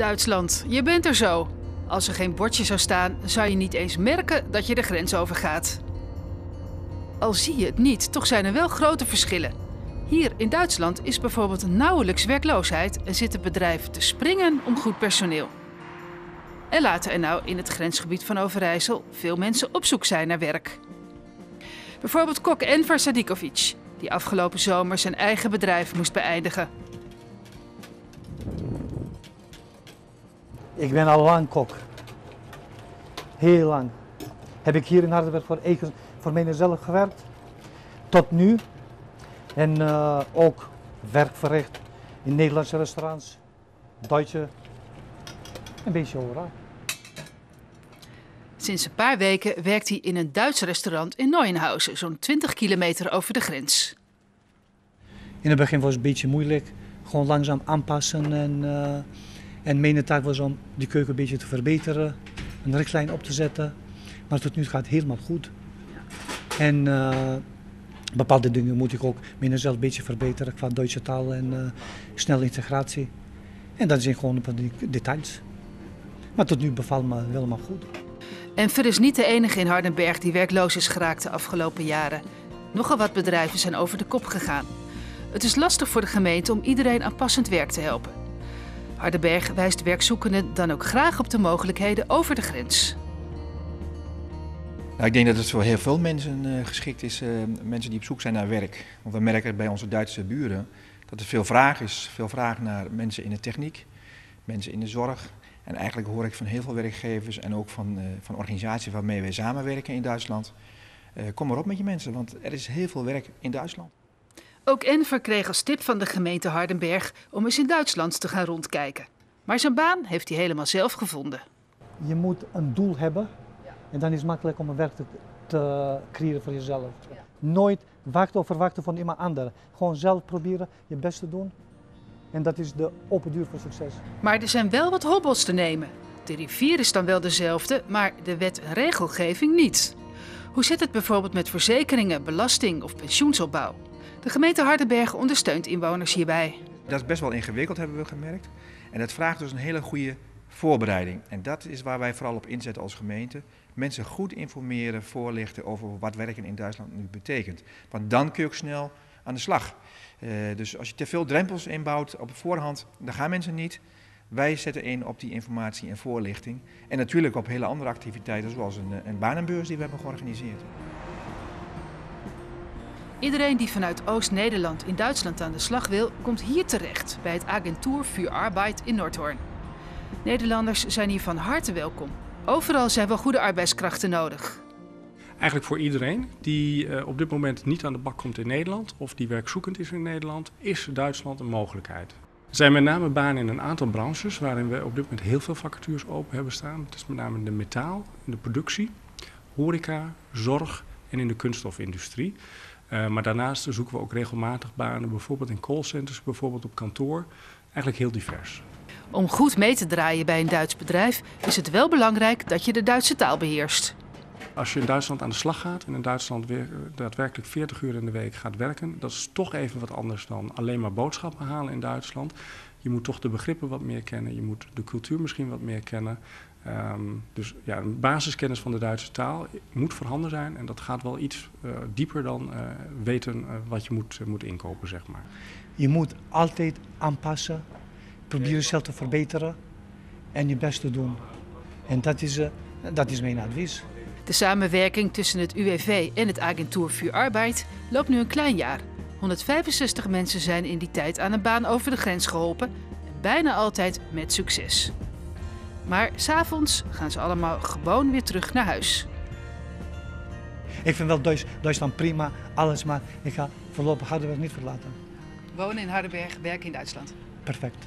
Duitsland, je bent er zo. Als er geen bordje zou staan, zou je niet eens merken dat je de grens overgaat. Al zie je het niet, toch zijn er wel grote verschillen. Hier in Duitsland is bijvoorbeeld nauwelijks werkloosheid en zitten bedrijven te springen om goed personeel. En laten er nou in het grensgebied van Overijssel veel mensen op zoek zijn naar werk. Bijvoorbeeld kok Enver Sadikovic, die afgelopen zomer zijn eigen bedrijf moest beëindigen. Ik ben al lang kok. Heel lang. Heb ik hier in Hardenberg voor, eigen, voor mijzelf gewerkt. Tot nu. En eh, ook werk verricht in Nederlandse restaurants, Duitse, een beetje overal. Sinds een paar weken werkt hij in een Duits restaurant in Neuenhausen, zo'n 20 kilometer over de grens. In het begin was het een beetje moeilijk. Gewoon langzaam aanpassen en, uh, en mijn taak was om die keuken een beetje te verbeteren, een richtlijn op te zetten. Maar tot nu gaat het helemaal goed. En uh, bepaalde dingen moet ik ook mezelf een beetje verbeteren qua Duitse taal en uh, snelle integratie. En dat zijn gewoon een details. Maar tot nu bevalt me helemaal goed. En Ver is niet de enige in Hardenberg die werkloos is geraakt de afgelopen jaren. Nogal wat bedrijven zijn over de kop gegaan. Het is lastig voor de gemeente om iedereen aan passend werk te helpen. Hardenberg wijst werkzoekenden dan ook graag op de mogelijkheden over de grens. Nou, ik denk dat het voor heel veel mensen uh, geschikt is, uh, mensen die op zoek zijn naar werk. Want we merken bij onze Duitse buren dat er veel vraag is. Veel vraag naar mensen in de techniek, mensen in de zorg. En eigenlijk hoor ik van heel veel werkgevers en ook van, uh, van organisaties waarmee wij samenwerken in Duitsland. kom maar op met je mensen, want er is heel veel werk in Duitsland. Ook Enver kreeg als tip van de gemeente Hardenberg om eens in Duitsland te gaan rondkijken. Maar zijn baan heeft hij helemaal zelf gevonden. Je moet een doel hebben en dan is het makkelijk om een werk te, te creëren voor jezelf. Nooit wachten of verwachten van iemand anders. Gewoon zelf proberen, je best te doen. En dat is de open duur voor succes. Maar er zijn wel wat hobbels te nemen. De rivier is dan wel dezelfde, maar de wet en regelgeving niet. Hoe zit het bijvoorbeeld met verzekeringen, belasting of pensioensopbouw? De gemeente Hardenberg ondersteunt inwoners hierbij. Dat is best wel ingewikkeld, hebben we gemerkt. En dat vraagt dus een hele goede voorbereiding. En dat is waar wij vooral op inzetten als gemeente. Mensen goed informeren, voorlichten over wat werken in Duitsland nu betekent. Want dan kun je ook snel aan de slag. Uh, dus als je te veel drempels inbouwt op voorhand, dan gaan mensen niet. Wij zetten in op die informatie en voorlichting. En natuurlijk op hele andere activiteiten, zoals een, een banenbeurs die we hebben georganiseerd. Iedereen die vanuit Oost-Nederland in Duitsland aan de slag wil, komt hier terecht bij het Agentur für Arbeit in Noordhoorn. Nederlanders zijn hier van harte welkom. Overal zijn wel goede arbeidskrachten nodig. Eigenlijk voor iedereen die uh, op dit moment niet aan de bak komt in Nederland of die werkzoekend is in Nederland, is Duitsland een mogelijkheid. Er zijn met name banen in een aantal branches waarin we op dit moment heel veel vacatures open hebben staan. Het is met name de metaal, de productie, horeca, zorg en in de kunststofindustrie. Uh, maar daarnaast zoeken we ook regelmatig banen, bijvoorbeeld in callcenters, bijvoorbeeld op kantoor. Eigenlijk heel divers. Om goed mee te draaien bij een Duits bedrijf is het wel belangrijk dat je de Duitse taal beheerst. Als je in Duitsland aan de slag gaat en in Duitsland weer daadwerkelijk 40 uur in de week gaat werken, dat is toch even wat anders dan alleen maar boodschappen halen in Duitsland. Je moet toch de begrippen wat meer kennen, je moet de cultuur misschien wat meer kennen. Um, dus ja, een basiskennis van de Duitse taal moet voorhanden zijn en dat gaat wel iets uh, dieper dan uh, weten uh, wat je moet, moet inkopen, zeg maar. Je moet altijd aanpassen, proberen jezelf te verbeteren en je best te doen. En dat is, dat is mijn advies. De samenwerking tussen het UWV en het Agentur für Arbeit loopt nu een klein jaar. 165 mensen zijn in die tijd aan een baan over de grens geholpen en bijna altijd met succes. Maar s'avonds gaan ze allemaal gewoon weer terug naar huis. Ik vind wel Duitsland prima, alles, maar ik ga voorlopig Hardenberg niet verlaten. Wonen in Hardenberg, werken in Duitsland. Perfect.